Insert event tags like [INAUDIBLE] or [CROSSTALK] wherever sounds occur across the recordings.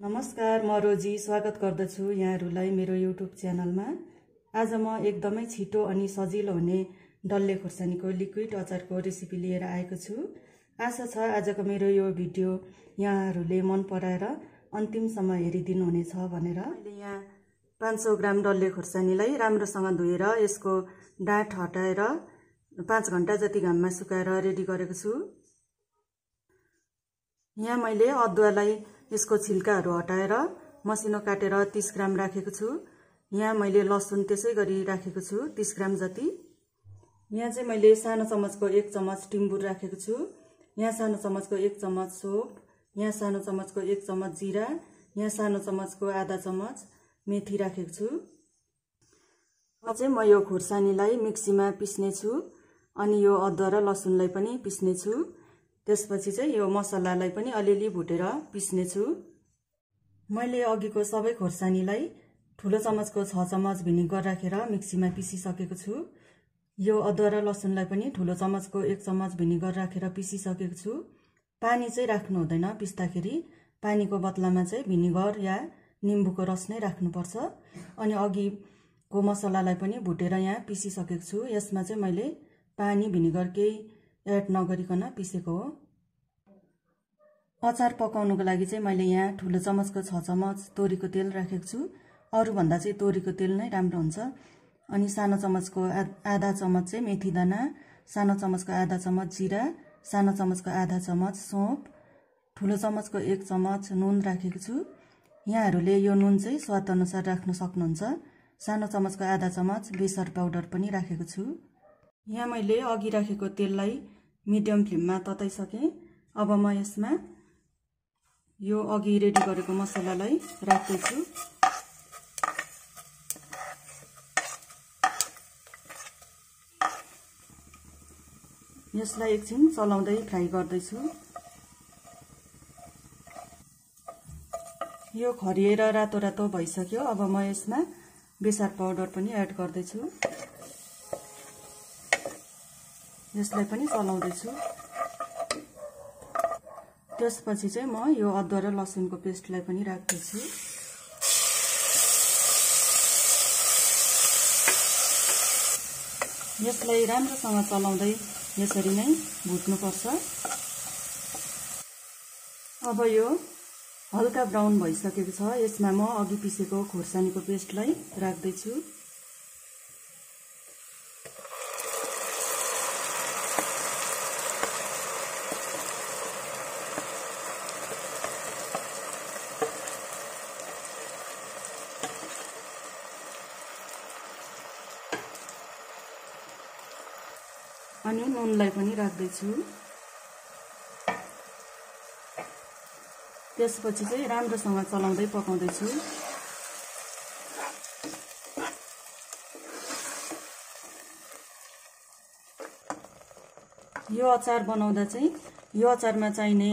नमस्कार म रोजी स्वागत गर्दछु यहाँहरूलाई मेरो युट्युब च्यानलमा। आज म एकदमै छिटो अनि सजिलो हुने डल्ले खोर्सानीको लिक्विड अचारको रेसिपी लिएर आएको छु। आशा छ आजको मेरो यो भिडियो यहाँहरूले मन पराएर अन्तिमसम्म हेरिदिनु हुनेछ भनेर। मैले यहाँ पाँच सौ ग्राम डल्ले खोर्सानीलाई राम्रोसँग धोएर यसको डाँठ हटाएर पाँच घन्टा जति घाममा सुकाएर रेडी गरेको छु। यहाँ मैले अदुवालाई यसको छिल्काहरू हटाएर मसिनो काटेर तिस ग्राम राखेको छु। यहाँ मैले लसुन त्यसै गरी राखेको छु तिस ग्राम जति। यहाँ चाहिँ मैले सानो चम्मचको एक चम्मच टिम्बुर राखेको छु। यहाँ सानो चम्मचको एक चम्मच सोप। यहाँ सानो चम्मचको एक चम्मच जिरा। यहाँ सानो चम्मचको आधा चम्मच मेथी राखेको छु। चाहिँ म यो खुर्सानीलाई मिक्सीमा पिस्ने छु अनि यो अदुवा र लसुनलाई पनि पिस्ने छु। त्यसपछि चाहिँ यो मसलालाई पनि अलिअलि भुटेर पिस्नेछु। मैले अघिको सबै खोर्सानीलाई ठुलो चम्मचको छ चम्मच भिनिगर राखेर मिक्सीमा पिसिसकेको छु। यो अदुवा र लसुनलाई पनि ठुलो चम्मचको एक चम्मच भिनिगर राखेर पिसिसकेको छु। पानी चाहिँ राख्नु हुँदैन पिस्दाखेरि। पानीको बदलामा चाहिँ भिनिगर या निम्बुको रस नै राख्नुपर्छ। अनि अघिको मसलालाई पनि भुटेर यहाँ पिसिसकेको छु। यसमा चाहिँ मैले पानी भिनिगर केही एड नगरिकन पिसेको हो। अचार पकाउनुको लागि चाहिँ मैले यहाँ ठुलो चम्मचको छ चम्मच तोरीको तेल राखेको छु। अरूभन्दा चाहिँ तोरीको तेल नै राम्रो हुन्छ। अनि सानो चम्मचको आधा चम्मच चाहिँ मेथी दाना सानो चम्मचको आधा चम्मच जिरा सानो चम्मचको आधा चम्मच सोप ठुलो चम्मचको एक चम्मच नुन राखेको छु। यहाँहरूले यो नुन चाहिँ स्वाद अनुसार राख्न सक्नुहुन्छ। सानो चम्मचको आधा चम्मच बेसर पाउडर पनि राखेको छु। यहाँ मैले अघि राखेको तेललाई मिडियम फ्लेममा तताइसकेँ। अब म यसमा यो अघि रेडी गरेको मसलालाई राख्दैछु। यसलाई एकछिन चलाउँदै फ्राई गर्दैछु। यो खरिएर रातो रातो भइसक्यो। अब म यसमा बेसार पाउडर पनि एड गर्दैछु। यसलाई पनि चलाउँदैछु। त्यसपछि चाहिँ म यो अदुवा र लसुनको पेस्टलाई पनि राख्दैछु। यसलाई राम्रोसँग चलाउँदै यसरी नै भुट्नुपर्छ। अब यो हल्का ब्राउन भइसकेको छ यसमा म अघि पिसेको खोर्सानीको पेस्टलाई राख्दैछु। अनि नुनलाई पनि राख्दैछु। त्यसपछि चाहिँ राम्रोसँग चलाउँदै पकाउँदैछु। यो अचार बनाउँदा चाहिँ यो अचारमा चाहिने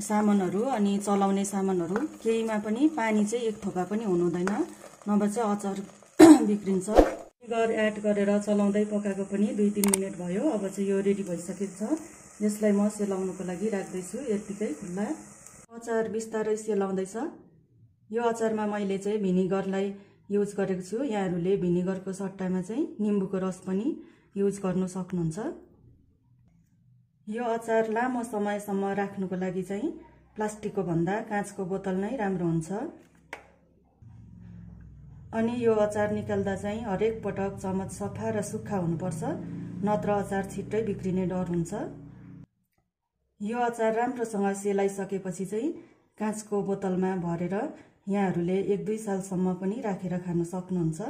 सामानहरू अनि चलाउने सामानहरू केहीमा पनि पानी चाहिँ एक थोपा पनि हुनुहुँदैन। नभए चाहिँ अचार [CLEARS THROAT] बिग्रिन्छ। गर एड गरेर चलाउँदै पकाएको पनि दुई तिन मिनट भयो। अब चाहिँ यो रेडी भइसकेको छ। यसलाई म सेलाउनुको लागि राख्दैछु यत्तिकै खुल्ला। अचार बिस्तारै सेलाउँदैछ। यो अचारमा मैले चाहिँ भिनिगरलाई युज गरेको छु। यहाँहरूले भिनिगरको सट्टामा चाहिँ निम्बुको रस पनि युज गर्नु सक्नुहुन्छ। यो अचार लामो समयसम्म राख्नुको लागि चाहिँ प्लास्टिकको भन्दा काँचको बोतल नै राम्रो हुन्छ। अनि यो अचार निकाल्दा चाहिँ हरेक पटक चमच सफा र सुक्खा हुनुपर्छ नत्र अचार छिट्टै बिग्रिने डर हुन्छ। यो अचार राम्रोसँग सेलाइसकेपछि चाहिँ काँचको बोतलमा भरेर यहाँहरूले एक दुई सालसम्म पनि राखेर खान सक्नुहुन्छ।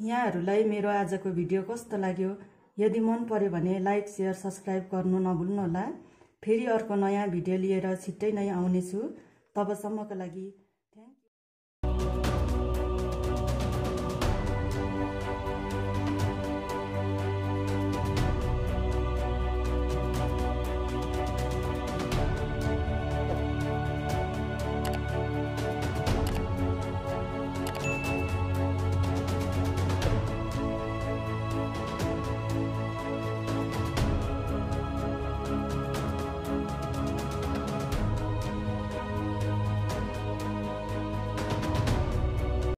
यहाँहरूलाई मेरो आजको भिडियो कस्तो लाग्यो यदि मन पर्यो भने लाइक सेयर सब्सक्राइब गर्नु नभुल्नुहोला फेरि अर्को नयाँ भिडियो लिएर छिट्टै नै आउनेछु। तबसम्मको लागि